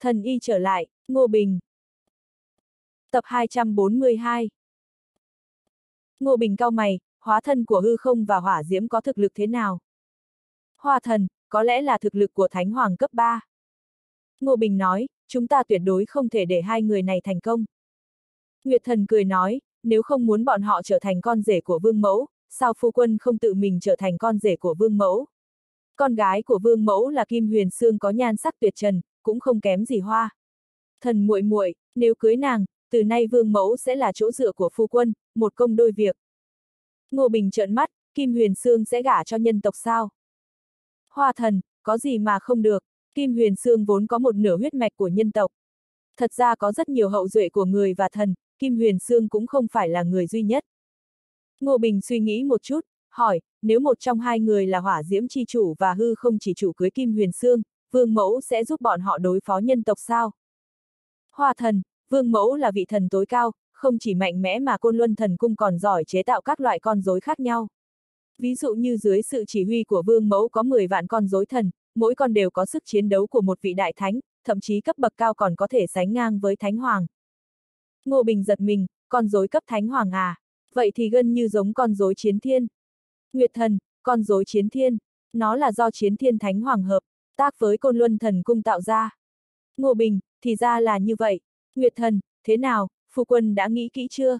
Thần y trở lại, Ngô Bình. Tập 242 Ngô Bình cao mày, hóa thân của hư không và hỏa diễm có thực lực thế nào? Hoa thần, có lẽ là thực lực của Thánh Hoàng cấp 3. Ngô Bình nói, chúng ta tuyệt đối không thể để hai người này thành công. Nguyệt thần cười nói, nếu không muốn bọn họ trở thành con rể của vương mẫu, sao phu quân không tự mình trở thành con rể của vương mẫu? Con gái của vương mẫu là Kim Huyền Sương có nhan sắc tuyệt trần, cũng không kém gì hoa. Thần muội muội, nếu cưới nàng, từ nay vương mẫu sẽ là chỗ dựa của phu quân, một công đôi việc. Ngô Bình trợn mắt, Kim Huyền Sương sẽ gả cho nhân tộc sao? Hoa thần, có gì mà không được, Kim Huyền Sương vốn có một nửa huyết mạch của nhân tộc. Thật ra có rất nhiều hậu duệ của người và thần, Kim Huyền Sương cũng không phải là người duy nhất. Ngô Bình suy nghĩ một chút, hỏi, nếu một trong hai người là hỏa diễm chi chủ và hư không chỉ chủ cưới Kim Huyền Sương, Vương Mẫu sẽ giúp bọn họ đối phó nhân tộc sao? Hoa thần, Vương Mẫu là vị thần tối cao, không chỉ mạnh mẽ mà Côn Luân Thần Cung còn giỏi chế tạo các loại con rối khác nhau. Ví dụ như dưới sự chỉ huy của Vương Mẫu có 10 vạn con rối thần, mỗi con đều có sức chiến đấu của một vị đại thánh, thậm chí cấp bậc cao còn có thể sánh ngang với thánh hoàng. Ngô Bình giật mình, con rối cấp thánh hoàng à? Vậy thì gần như giống con rối chiến thiên. Nguyệt thần, con rối chiến thiên, nó là do chiến thiên thánh hoàng hợp, tác với côn luân thần cung tạo ra. Ngô Bình, thì ra là như vậy. Nguyệt thần, thế nào, phu quân đã nghĩ kỹ chưa?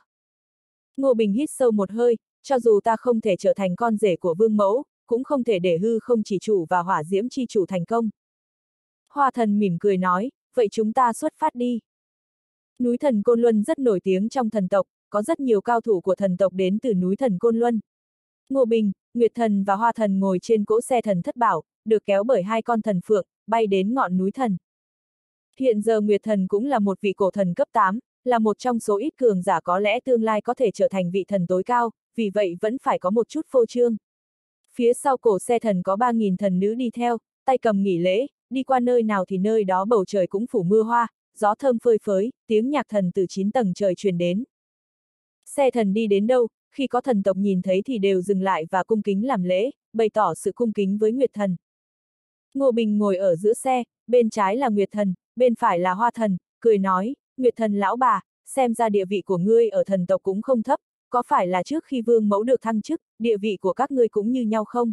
Ngô Bình hít sâu một hơi, cho dù ta không thể trở thành con rể của vương mẫu, cũng không thể để hư không chỉ chủ và hỏa diễm chi chủ thành công. Hoa thần mỉm cười nói, vậy chúng ta xuất phát đi. Núi thần Côn Luân rất nổi tiếng trong thần tộc, có rất nhiều cao thủ của thần tộc đến từ núi thần Côn Luân. Ngô Bình, Nguyệt thần và Hoa thần ngồi trên cỗ xe thần thất bảo, được kéo bởi hai con thần phượng, bay đến ngọn núi thần. Hiện giờ Nguyệt thần cũng là một vị cổ thần cấp 8, là một trong số ít cường giả có lẽ tương lai có thể trở thành vị thần tối cao, vì vậy vẫn phải có một chút phô trương. Phía sau cổ xe thần có 3.000 thần nữ đi theo, tay cầm nghỉ lễ, đi qua nơi nào thì nơi đó bầu trời cũng phủ mưa hoa, gió thơm phơi phới, tiếng nhạc thần từ 9 tầng trời truyền đến. Xe thần đi đến đâu, khi có thần tộc nhìn thấy thì đều dừng lại và cung kính làm lễ, bày tỏ sự cung kính với Nguyệt thần. Ngô Bình ngồi ở giữa xe, bên trái là Nguyệt thần, bên phải là Hoa thần, cười nói, Nguyệt thần lão bà, xem ra địa vị của ngươi ở thần tộc cũng không thấp, có phải là trước khi vương mẫu được thăng chức, địa vị của các ngươi cũng như nhau không?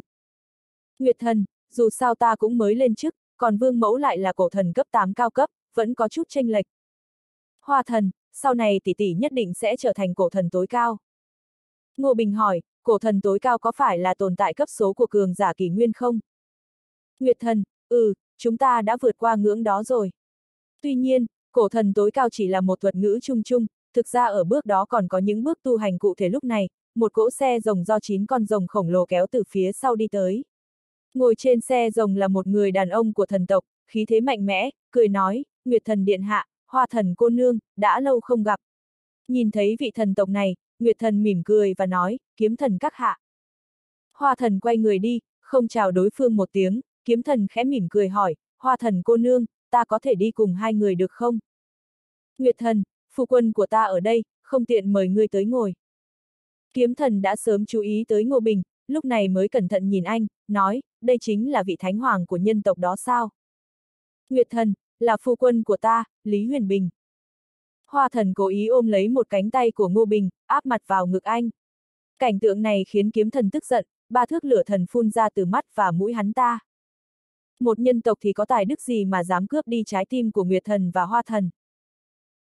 Nguyệt thần, dù sao ta cũng mới lên chức, còn vương mẫu lại là cổ thần cấp 8 cao cấp, vẫn có chút tranh lệch. Hoa thần, sau này tỷ tỷ nhất định sẽ trở thành cổ thần tối cao. Ngô Bình hỏi, cổ thần tối cao có phải là tồn tại cấp số của cường giả kỷ nguyên không? Nguyệt thần, ừ, chúng ta đã vượt qua ngưỡng đó rồi. Tuy nhiên, cổ thần tối cao chỉ là một thuật ngữ chung chung, thực ra ở bước đó còn có những bước tu hành cụ thể lúc này, một cỗ xe rồng do chín con rồng khổng lồ kéo từ phía sau đi tới. Ngồi trên xe rồng là một người đàn ông của thần tộc, khí thế mạnh mẽ, cười nói, Nguyệt thần điện hạ, hoa thần cô nương, đã lâu không gặp. Nhìn thấy vị thần tộc này, Nguyệt thần mỉm cười và nói, kiếm thần các hạ. Hoa thần quay người đi, không chào đối phương một tiếng, kiếm thần khẽ mỉm cười hỏi, hoa thần cô nương, ta có thể đi cùng hai người được không? Nguyệt thần, phu quân của ta ở đây, không tiện mời ngươi tới ngồi. Kiếm thần đã sớm chú ý tới Ngô Bình, lúc này mới cẩn thận nhìn anh, nói, đây chính là vị thánh hoàng của nhân tộc đó sao? Nguyệt thần, là phu quân của ta, Lý Huyền Bình. Hoa thần cố ý ôm lấy một cánh tay của Ngô Bình, áp mặt vào ngực anh. Cảnh tượng này khiến kiếm thần tức giận, ba thước lửa thần phun ra từ mắt và mũi hắn ta. Một nhân tộc thì có tài đức gì mà dám cướp đi trái tim của Nguyệt thần và Hoa thần.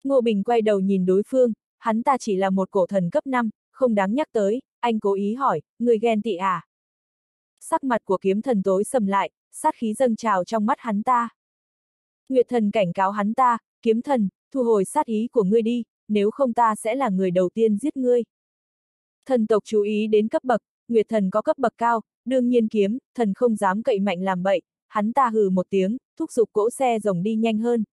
Ngô Bình quay đầu nhìn đối phương, hắn ta chỉ là một cổ thần cấp 5, không đáng nhắc tới, anh cố ý hỏi, người ghen tị à? Sắc mặt của kiếm thần tối sầm lại, sát khí dâng trào trong mắt hắn ta. Nguyệt thần cảnh cáo hắn ta, kiếm thần, thu hồi sát ý của ngươi đi, nếu không ta sẽ là người đầu tiên giết ngươi. Thần tộc chú ý đến cấp bậc, Nguyệt thần có cấp bậc cao, đương nhiên kiếm, thần không dám cậy mạnh làm bậy, hắn ta hừ một tiếng, thúc giục cỗ xe rồng đi nhanh hơn.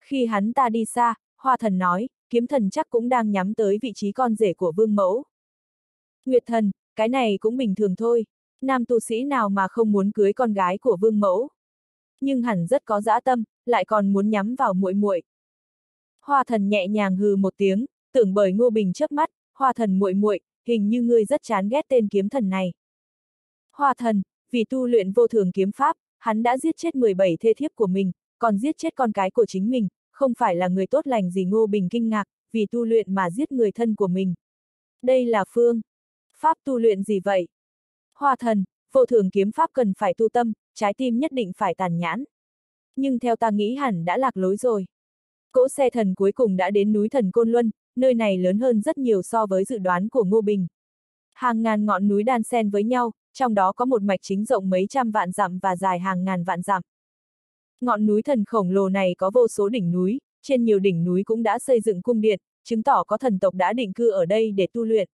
Khi hắn ta đi xa, Hoa thần nói, kiếm thần chắc cũng đang nhắm tới vị trí con rể của vương mẫu. Nguyệt thần, cái này cũng bình thường thôi, nam tu sĩ nào mà không muốn cưới con gái của vương mẫu. Nhưng hẳn rất có dã tâm, lại còn muốn nhắm vào muội muội. Hoa thần nhẹ nhàng hừ một tiếng, tưởng bởi Ngô Bình chớp mắt, Hoa thần muội muội, hình như ngươi rất chán ghét tên kiếm thần này. Hoa thần, vì tu luyện vô thường kiếm pháp, hắn đã giết chết 17 thê thiếp của mình, còn giết chết con cái của chính mình, không phải là người tốt lành gì Ngô Bình kinh ngạc, vì tu luyện mà giết người thân của mình. Đây là phương. Pháp tu luyện gì vậy? Hoa thần, vô thường kiếm pháp cần phải tu tâm, trái tim nhất định phải tàn nhãn. Nhưng theo ta nghĩ hẳn đã lạc lối rồi. Cỗ xe thần cuối cùng đã đến núi thần Côn Luân, nơi này lớn hơn rất nhiều so với dự đoán của Ngô Bình. Hàng ngàn ngọn núi đan xen với nhau, trong đó có một mạch chính rộng mấy trăm vạn dặm và dài hàng ngàn vạn dặm. Ngọn núi thần khổng lồ này có vô số đỉnh núi, trên nhiều đỉnh núi cũng đã xây dựng cung điện, chứng tỏ có thần tộc đã định cư ở đây để tu luyện.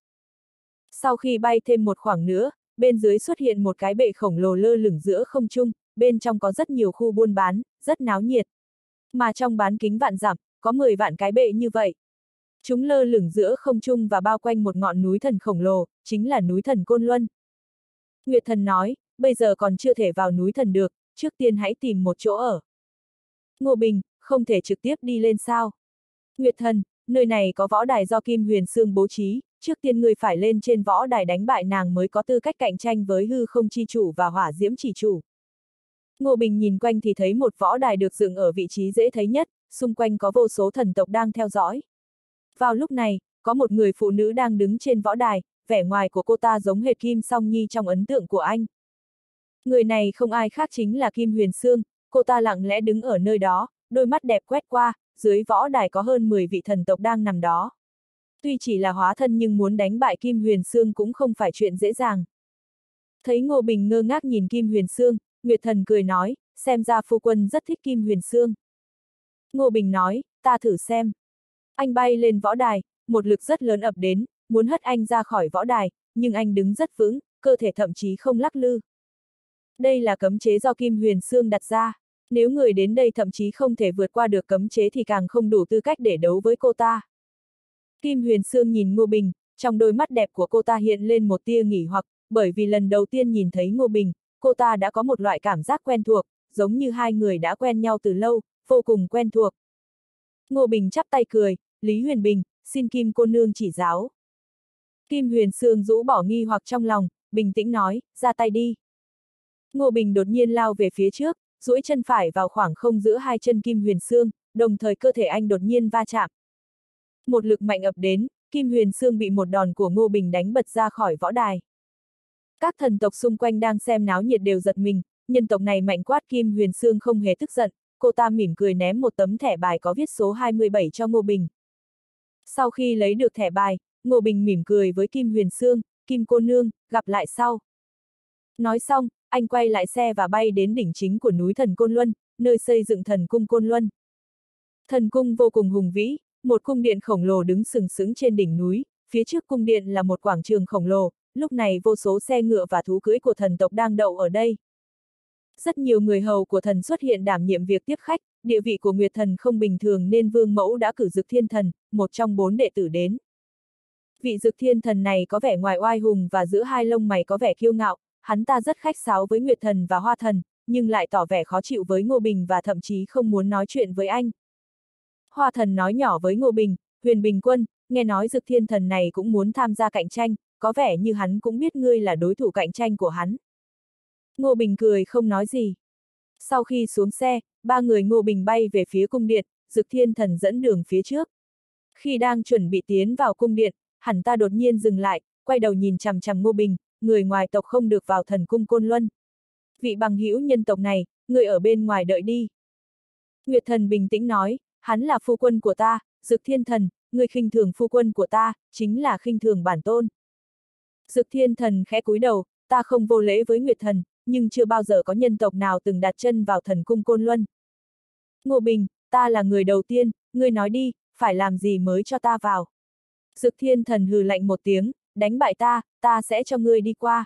Sau khi bay thêm một khoảng nữa, bên dưới xuất hiện một cái bệ khổng lồ lơ lửng giữa không trung, bên trong có rất nhiều khu buôn bán, rất náo nhiệt. Mà trong bán kính vạn dặm, có 10 vạn cái bệ như vậy. Chúng lơ lửng giữa không trung và bao quanh một ngọn núi thần khổng lồ, chính là núi thần Côn Luân. Nguyệt thần nói, bây giờ còn chưa thể vào núi thần được, trước tiên hãy tìm một chỗ ở. Ngô Bình, không thể trực tiếp đi lên sao. Nguyệt thần, nơi này có võ đài do Kim Huyền Sương bố trí, trước tiên người phải lên trên võ đài đánh bại nàng mới có tư cách cạnh tranh với hư không chi chủ và hỏa diễm chỉ chủ. Ngô Bình nhìn quanh thì thấy một võ đài được dựng ở vị trí dễ thấy nhất, xung quanh có vô số thần tộc đang theo dõi. Vào lúc này, có một người phụ nữ đang đứng trên võ đài, vẻ ngoài của cô ta giống hệt Kim Song Nhi trong ấn tượng của anh. Người này không ai khác chính là Kim Huyền Sương, cô ta lặng lẽ đứng ở nơi đó, đôi mắt đẹp quét qua, dưới võ đài có hơn 10 vị thần tộc đang nằm đó. Tuy chỉ là hóa thân nhưng muốn đánh bại Kim Huyền Sương cũng không phải chuyện dễ dàng. Thấy Ngô Bình ngơ ngác nhìn Kim Huyền Sương, Nguyệt Thần cười nói, xem ra phu quân rất thích Kim Huyền Sương. Ngô Bình nói, ta thử xem. Anh bay lên võ đài, một lực rất lớn ập đến, muốn hất anh ra khỏi võ đài, nhưng anh đứng rất vững, cơ thể thậm chí không lắc lư. Đây là cấm chế do Kim Huyền Sương đặt ra. Nếu người đến đây thậm chí không thể vượt qua được cấm chế thì càng không đủ tư cách để đấu với cô ta. Kim Huyền Sương nhìn Ngô Bình, trong đôi mắt đẹp của cô ta hiện lên một tia nghỉ hoặc, bởi vì lần đầu tiên nhìn thấy Ngô Bình, cô ta đã có một loại cảm giác quen thuộc, giống như hai người đã quen nhau từ lâu, vô cùng quen thuộc. Ngô Bình chắp tay cười, Lý Huyền Bình, xin Kim cô nương chỉ giáo. Kim Huyền Sương rũ bỏ nghi hoặc trong lòng, bình tĩnh nói, ra tay đi. Ngô Bình đột nhiên lao về phía trước, duỗi chân phải vào khoảng không giữa hai chân Kim Huyền Sương, đồng thời cơ thể anh đột nhiên va chạm. Một lực mạnh ập đến, Kim Huyền Sương bị một đòn của Ngô Bình đánh bật ra khỏi võ đài. Các thần tộc xung quanh đang xem náo nhiệt đều giật mình, nhân tộc này mạnh quát Kim Huyền Sương không hề tức giận, cô ta mỉm cười ném một tấm thẻ bài có viết số 27 cho Ngô Bình. Sau khi lấy được thẻ bài, Ngô Bình mỉm cười với Kim Huyền Sương, Kim cô nương, gặp lại sau. Nói xong, anh quay lại xe và bay đến đỉnh chính của núi Thần Côn Luân, nơi xây dựng thần cung Côn Luân. Thần cung vô cùng hùng vĩ, một cung điện khổng lồ đứng sừng sững trên đỉnh núi, phía trước cung điện là một quảng trường khổng lồ, lúc này vô số xe ngựa và thú cưỡi của thần tộc đang đậu ở đây. Rất nhiều người hầu của thần xuất hiện đảm nhiệm việc tiếp khách, địa vị của Nguyệt thần không bình thường nên vương mẫu đã cử dực thiên thần, một trong bốn đệ tử đến. Vị dực thiên thần này có vẻ ngoài oai hùng và giữa hai lông mày có vẻ kiêu ngạo, hắn ta rất khách sáo với Nguyệt thần và Hoa thần, nhưng lại tỏ vẻ khó chịu với Ngô Bình và thậm chí không muốn nói chuyện với anh. Hoa thần nói nhỏ với Ngô Bình, huyền bình quân, nghe nói dực thiên thần này cũng muốn tham gia cạnh tranh, có vẻ như hắn cũng biết ngươi là đối thủ cạnh tranh của hắn. Ngô Bình cười không nói gì. Sau khi xuống xe, ba người Ngô Bình bay về phía cung điện, Dực Thiên Thần dẫn đường phía trước. Khi đang chuẩn bị tiến vào cung điện, hẳn ta đột nhiên dừng lại, quay đầu nhìn chằm chằm Ngô Bình, người ngoài tộc không được vào thần cung Côn Luân. Vị bằng hữu nhân tộc này, người ở bên ngoài đợi đi. Nguyệt Thần bình tĩnh nói, hắn là phu quân của ta, Dực Thiên Thần, người khinh thường phu quân của ta, chính là khinh thường bản tôn. Dực Thiên Thần khẽ cúi đầu, ta không vô lễ với Nguyệt Thần, nhưng chưa bao giờ có nhân tộc nào từng đặt chân vào thần cung Côn Luân. Ngô Bình, ta là người đầu tiên, ngươi nói đi, phải làm gì mới cho ta vào. Dực thiên thần hừ lạnh một tiếng, đánh bại ta, ta sẽ cho ngươi đi qua.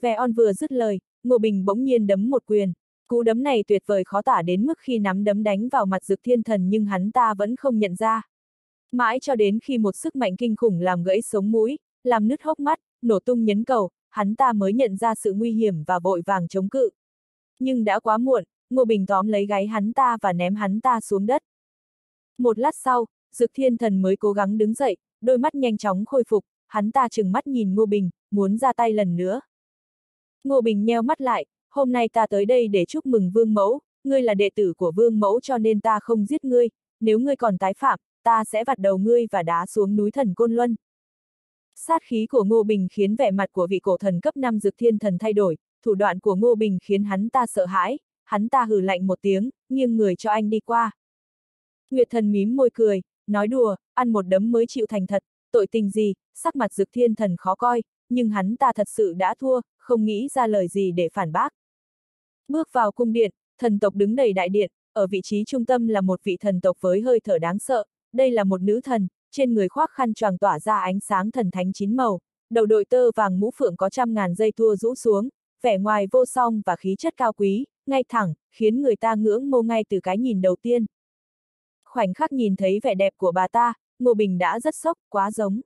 Vẻ on vừa dứt lời, Ngô Bình bỗng nhiên đấm một quyền. Cú đấm này tuyệt vời khó tả đến mức khi nắm đấm đánh vào mặt dực thiên thần nhưng hắn ta vẫn không nhận ra. Mãi cho đến khi một sức mạnh kinh khủng làm gãy sống mũi, làm nứt hốc mắt, nổ tung nhấn cầu, hắn ta mới nhận ra sự nguy hiểm và vội vàng chống cự. Nhưng đã quá muộn, Ngô Bình tóm lấy gáy hắn ta và ném hắn ta xuống đất. Một lát sau, Dực Thiên Thần mới cố gắng đứng dậy, đôi mắt nhanh chóng khôi phục, hắn ta trừng mắt nhìn Ngô Bình, muốn ra tay lần nữa. Ngô Bình nheo mắt lại, hôm nay ta tới đây để chúc mừng vương mẫu, ngươi là đệ tử của vương mẫu cho nên ta không giết ngươi, nếu ngươi còn tái phạm, ta sẽ vặt đầu ngươi và đá xuống núi thần Côn Luân. Sát khí của Ngô Bình khiến vẻ mặt của vị cổ thần cấp 5 dược thiên thần thay đổi, thủ đoạn của Ngô Bình khiến hắn ta sợ hãi, hắn ta hừ lạnh một tiếng, nghiêng người cho anh đi qua. Nguyệt thần mím môi cười, nói đùa, ăn một đấm mới chịu thành thật, tội tình gì, sắc mặt dực thiên thần khó coi, nhưng hắn ta thật sự đã thua, không nghĩ ra lời gì để phản bác. Bước vào cung điện, thần tộc đứng đầy đại điện, ở vị trí trung tâm là một vị thần tộc với hơi thở đáng sợ, đây là một nữ thần, trên người khoác khăn choàng tỏa ra ánh sáng thần thánh chín màu, đầu đội tơ vàng mũ phượng có trăm ngàn dây thua rũ xuống, vẻ ngoài vô song và khí chất cao quý, ngay thẳng, khiến người ta ngưỡng mộ ngay từ cái nhìn đầu tiên. Khoảnh khắc nhìn thấy vẻ đẹp của bà ta, Ngô Bình đã rất sốc, quá giống.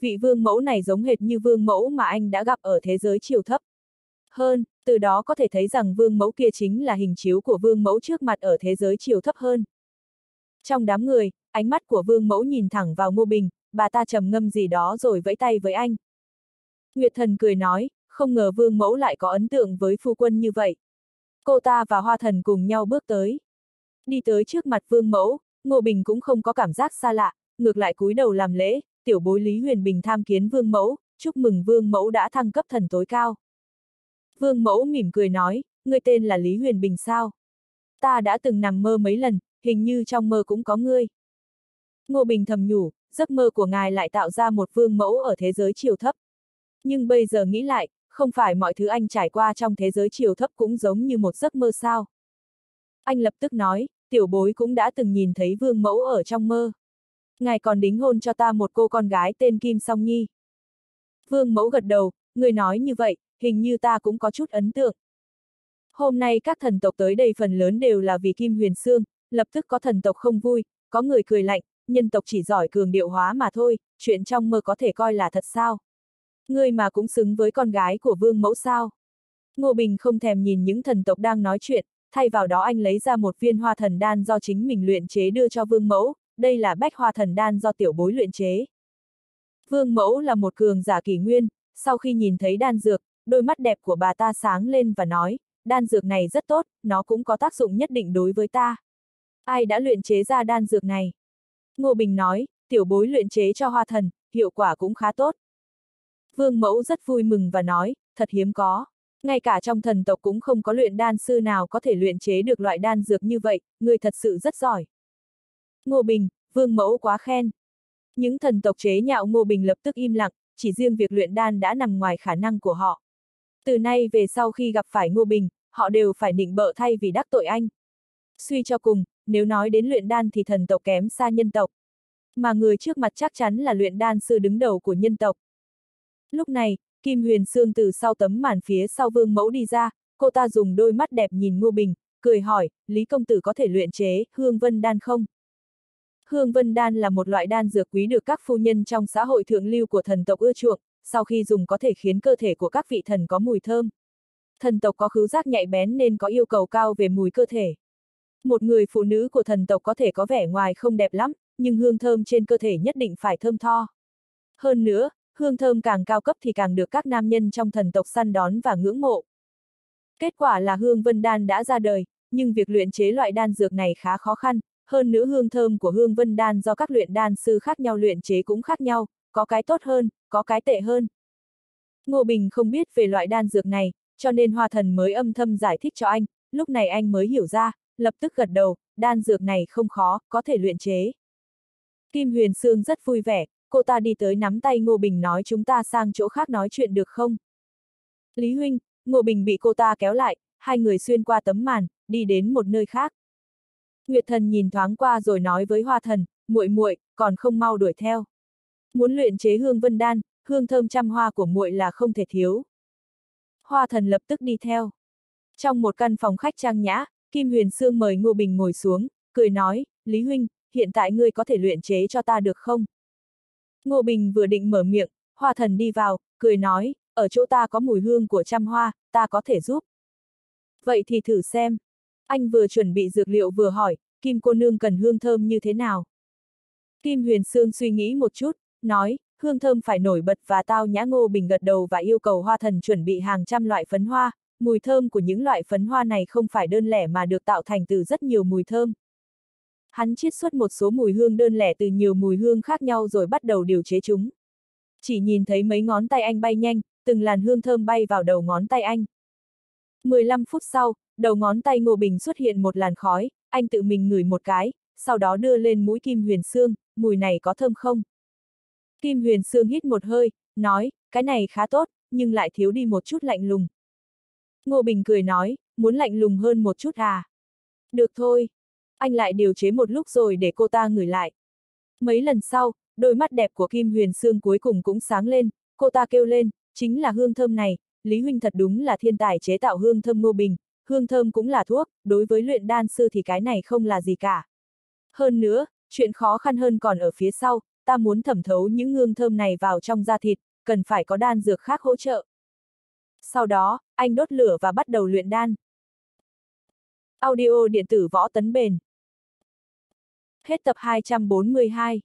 Vị vương mẫu này giống hệt như vương mẫu mà anh đã gặp ở thế giới chiều thấp. Hơn, từ đó có thể thấy rằng vương mẫu kia chính là hình chiếu của vương mẫu trước mặt ở thế giới chiều thấp hơn. Trong đám người, ánh mắt của vương mẫu nhìn thẳng vào Ngô Bình, bà ta trầm ngâm gì đó rồi vẫy tay với anh. Nguyệt thần cười nói, không ngờ vương mẫu lại có ấn tượng với phu quân như vậy. Cô ta và hoa thần cùng nhau bước tới. Đi tới trước mặt vương mẫu, Ngô Bình cũng không có cảm giác xa lạ, ngược lại cúi đầu làm lễ, tiểu bối Lý Huyền Bình tham kiến vương mẫu, chúc mừng vương mẫu đã thăng cấp thần tối cao. Vương mẫu mỉm cười nói, ngươi tên là Lý Huyền Bình sao? Ta đã từng nằm mơ mấy lần, hình như trong mơ cũng có ngươi. Ngô Bình thầm nhủ, giấc mơ của ngài lại tạo ra một vương mẫu ở thế giới chiều thấp. Nhưng bây giờ nghĩ lại, không phải mọi thứ anh trải qua trong thế giới chiều thấp cũng giống như một giấc mơ sao. Anh lập tức nói, tiểu bối cũng đã từng nhìn thấy vương mẫu ở trong mơ. Ngài còn đính hôn cho ta một cô con gái tên Kim Song Nhi. Vương mẫu gật đầu, người nói như vậy, hình như ta cũng có chút ấn tượng. Hôm nay các thần tộc tới đây phần lớn đều là vì Kim Huyền Sương, lập tức có thần tộc không vui, có người cười lạnh, nhân tộc chỉ giỏi cường điệu hóa mà thôi, chuyện trong mơ có thể coi là thật sao. Ngươi mà cũng xứng với con gái của vương mẫu sao. Ngô Bình không thèm nhìn những thần tộc đang nói chuyện, thay vào đó anh lấy ra một viên hoa thần đan do chính mình luyện chế đưa cho vương mẫu, đây là bách hoa thần đan do tiểu bối luyện chế. Vương mẫu là một cường giả kỳ nguyên, sau khi nhìn thấy đan dược, đôi mắt đẹp của bà ta sáng lên và nói, đan dược này rất tốt, nó cũng có tác dụng nhất định đối với ta. Ai đã luyện chế ra đan dược này? Ngô Bình nói, tiểu bối luyện chế cho hoa thần, hiệu quả cũng khá tốt. Vương mẫu rất vui mừng và nói, thật hiếm có. Ngay cả trong thần tộc cũng không có luyện đan sư nào có thể luyện chế được loại đan dược như vậy, người thật sự rất giỏi. Ngô Bình, vương mẫu quá khen. Những thần tộc chế nhạo Ngô Bình lập tức im lặng, chỉ riêng việc luyện đan đã nằm ngoài khả năng của họ. Từ nay về sau khi gặp phải Ngô Bình, họ đều phải nịnh bợ thay vì đắc tội anh. Suy cho cùng, nếu nói đến luyện đan thì thần tộc kém xa nhân tộc. Mà người trước mặt chắc chắn là luyện đan sư đứng đầu của nhân tộc. Lúc này, Kim Huyền Sương từ sau tấm màn phía sau vương mẫu đi ra, cô ta dùng đôi mắt đẹp nhìn Ngô Bình, cười hỏi, Lý Công Tử có thể luyện chế hương vân đan không? Hương vân đan là một loại đan dược quý được các phu nhân trong xã hội thượng lưu của thần tộc ưa chuộng, sau khi dùng có thể khiến cơ thể của các vị thần có mùi thơm. Thần tộc có khứu giác nhạy bén nên có yêu cầu cao về mùi cơ thể. Một người phụ nữ của thần tộc có thể có vẻ ngoài không đẹp lắm, nhưng hương thơm trên cơ thể nhất định phải thơm tho. Hơn nữa, hương thơm càng cao cấp thì càng được các nam nhân trong thần tộc săn đón và ngưỡng mộ. Kết quả là hương vân đan đã ra đời, nhưng việc luyện chế loại đan dược này khá khó khăn, hơn nữa hương thơm của hương vân đan do các luyện đan sư khác nhau luyện chế cũng khác nhau, có cái tốt hơn, có cái tệ hơn. Ngô Bình không biết về loại đan dược này, cho nên Hoa Thần mới âm thầm giải thích cho anh, lúc này anh mới hiểu ra, lập tức gật đầu, đan dược này không khó, có thể luyện chế. Kim Huyền Sương rất vui vẻ, cô ta đi tới nắm tay Ngô Bình nói chúng ta sang chỗ khác nói chuyện được không? Lý Huynh, Ngô Bình bị cô ta kéo lại, hai người xuyên qua tấm màn, đi đến một nơi khác. Nguyệt Thần nhìn thoáng qua rồi nói với Hoa Thần, muội muội, còn không mau đuổi theo. Muốn luyện chế hương vân đan, hương thơm trăm hoa của muội là không thể thiếu. Hoa Thần lập tức đi theo. Trong một căn phòng khách trang nhã, Kim Huyền Sương mời Ngô Bình ngồi xuống, cười nói, Lý Huynh, hiện tại ngươi có thể luyện chế cho ta được không? Ngô Bình vừa định mở miệng, hoa thần đi vào, cười nói, ở chỗ ta có mùi hương của trăm hoa, ta có thể giúp. Vậy thì thử xem. Anh vừa chuẩn bị dược liệu vừa hỏi, Kim cô nương cần hương thơm như thế nào? Kim Huyền Sương suy nghĩ một chút, nói, hương thơm phải nổi bật và tao nhã Ngô Bình gật đầu và yêu cầu hoa thần chuẩn bị hàng trăm loại phấn hoa, mùi thơm của những loại phấn hoa này không phải đơn lẻ mà được tạo thành từ rất nhiều mùi thơm. Hắn chiết xuất một số mùi hương đơn lẻ từ nhiều mùi hương khác nhau rồi bắt đầu điều chế chúng. Chỉ nhìn thấy mấy ngón tay anh bay nhanh, từng làn hương thơm bay vào đầu ngón tay anh. 15 phút sau, đầu ngón tay Ngô Bình xuất hiện một làn khói, anh tự mình ngửi một cái, sau đó đưa lên mũi Kim Huyền Sương, mùi này có thơm không? Kim Huyền Sương hít một hơi, nói, cái này khá tốt, nhưng lại thiếu đi một chút lạnh lùng. Ngô Bình cười nói, muốn lạnh lùng hơn một chút à? Được thôi. Anh lại điều chế một lúc rồi để cô ta ngửi lại. Mấy lần sau, đôi mắt đẹp của Kim Huyền Sương cuối cùng cũng sáng lên, cô ta kêu lên, chính là hương thơm này, Lý Huynh thật đúng là thiên tài chế tạo hương thơm Ngô Bình, hương thơm cũng là thuốc, đối với luyện đan sư thì cái này không là gì cả. Hơn nữa, chuyện khó khăn hơn còn ở phía sau, ta muốn thẩm thấu những hương thơm này vào trong da thịt, cần phải có đan dược khác hỗ trợ. Sau đó, anh đốt lửa và bắt đầu luyện đan. Audio điện tử võ tấn bền. Hết tập 242